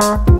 Uh-huh.